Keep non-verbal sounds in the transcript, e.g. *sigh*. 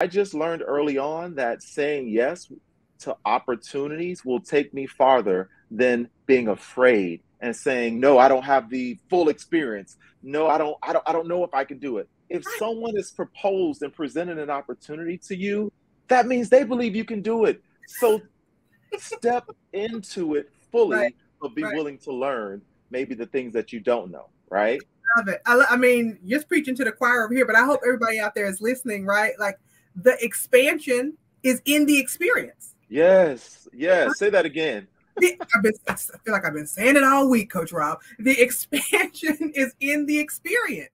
I just learned early on that saying yes to opportunities will take me farther than being afraid and saying no i don't have the full experience. No i don't i don't i don't know if i can do it. If someone is proposed and presented an opportunity to you that means they believe you can do it. So step into it fully right. but be right. willing to learn maybe the things that you don't know right? Love it. I, I mean just preaching to the choir over here but i hope everybody out there is listening right? Like the expansion is in the experience yes yes say that again I've been, I feel like I've been saying it all week, Coach Rob. The *laughs* expansion is in the experience.